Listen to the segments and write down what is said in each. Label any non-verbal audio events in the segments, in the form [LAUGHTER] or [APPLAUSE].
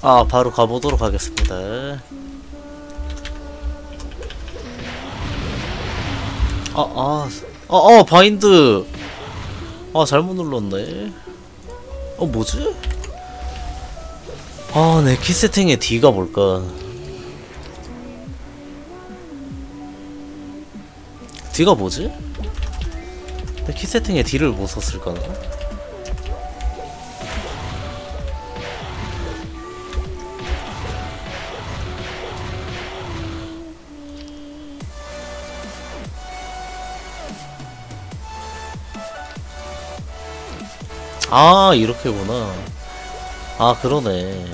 아 바로 가보도록 하겠습니다 아아어 어, 어, 바인드 아 잘못 눌렀네 어 뭐지? 아내 키 세팅의 D가 뭘까 D가 뭐지? 내 키 세팅에 D를 못 썼을까나? 아 이렇게구나 아 그러네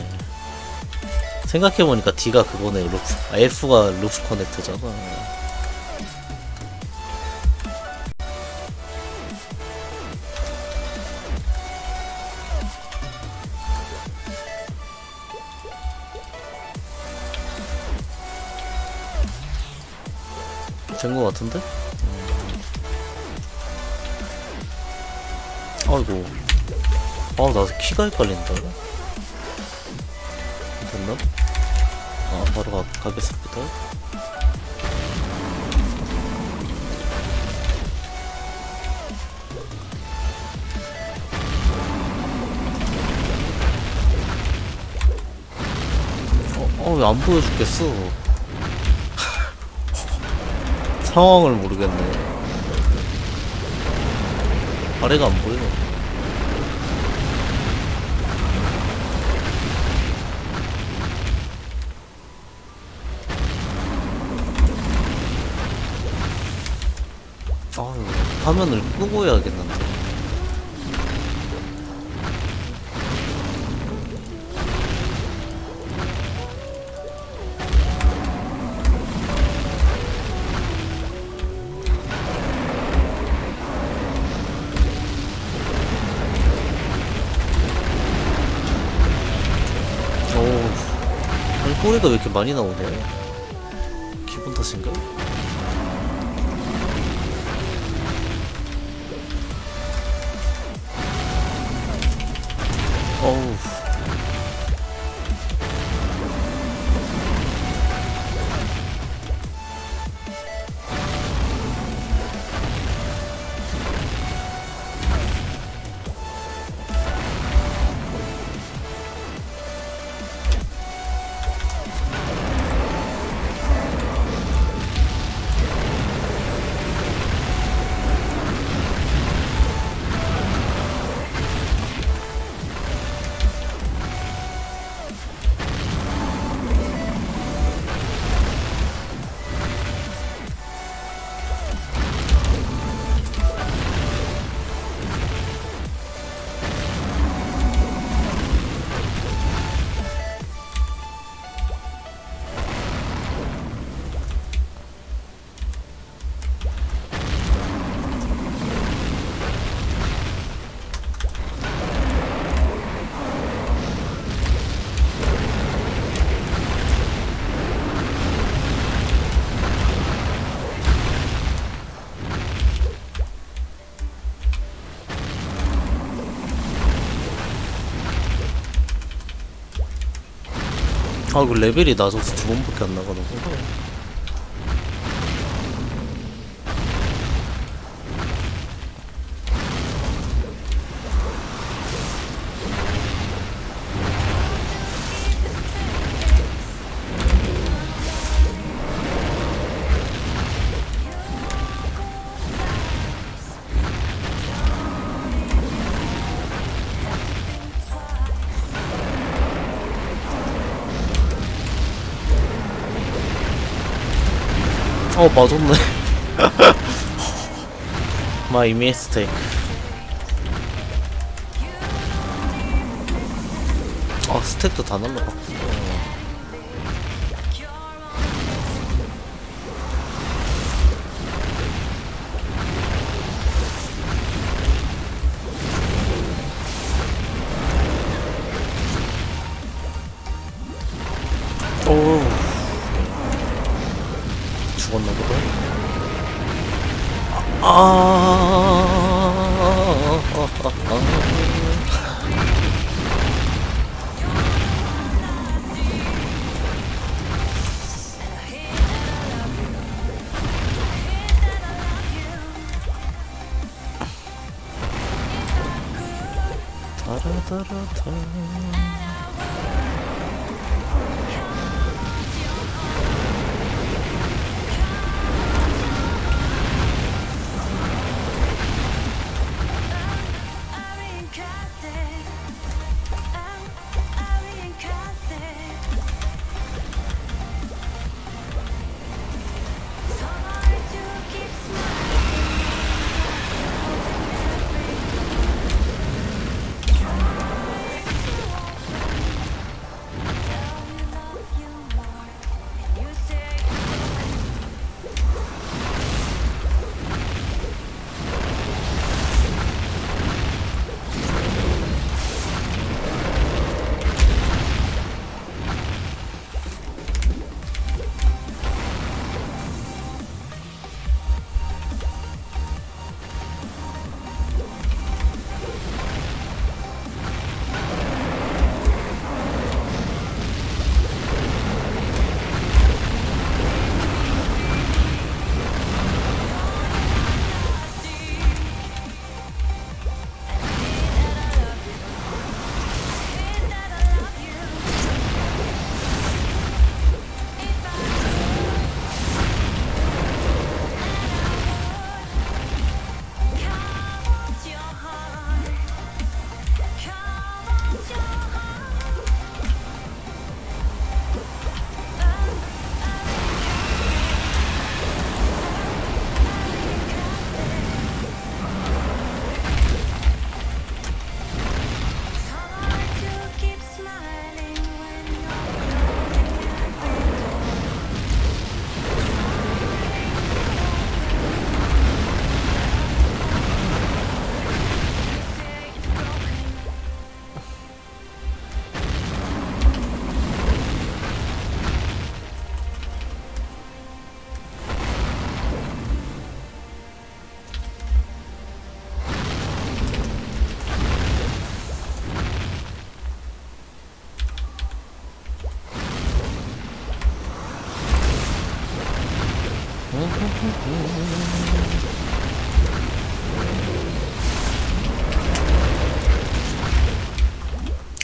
생각해보니까 D가 그거네 루프 아, F가 루프 커넥터잖아 된거 같은데? 음. 아이고 아, 나 키가 헷갈린다. 됐나? 아, 바로 가, 가겠습니다. 어, 어, 왜 안 보여주겠어? [LAUGHS] 상황을 모르겠네. 아래가 안 보여. 아유, 화면을 끄고 해야겠는데. 꼬리가 왜 이렇게 많이 나오냐? 기분 탓인가? 아, 그 레벨이 낮아서 두 번밖에 안 나가는구 어, 맞았네. [LAUGHS] 마이 미스테이크. 아, 스택도 다 날라갔구나. da, da, da.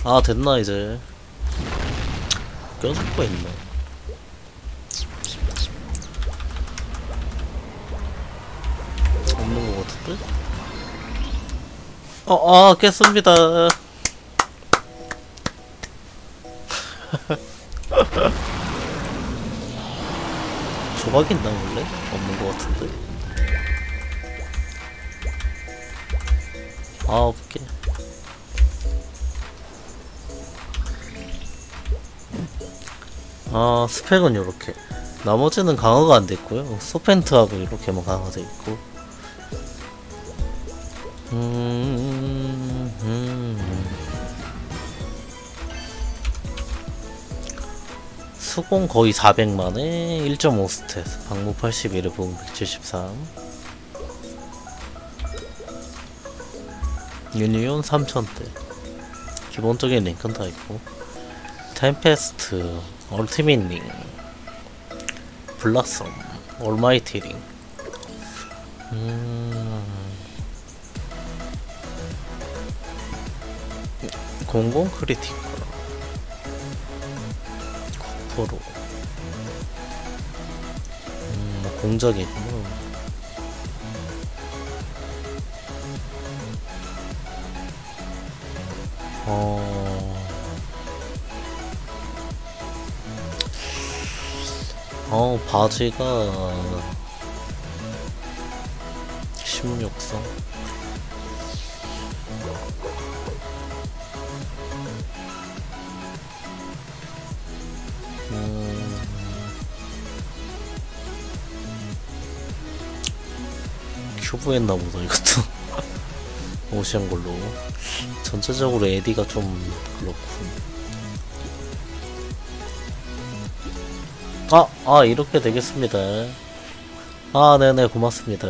아 됐나 이제. 껴줄 거 있나 없는 거 같은데? 어, 아 깼습니다. [LAUGHS] 조각 있나 원래? 없는 거 같은데? 아 없게 아 스펙은 요렇게. 나머지는 강화가 안 됐고요. 소펜트하고 이렇게만 강화가 돼 있고. 음, 음. 수공 거의 400만에 1.5 스탯. 방무 81에 보험 173 유니온 3000대. 기본적인 링크는 다 있고. 템페스트 얼티밋 링 블라썸 올마이티 링 음... 공공 크리티컬 코프로. 음, 뭐 공작이구나 어... 어, 바지가 16성. 음... 큐브 했나 보다, 이것도. [LAUGHS] 오시한 걸로. 전체적으로 에디가 좀 그렇고. 아, 아, 이렇게 되겠습니다. 아, 네네, 고맙습니다.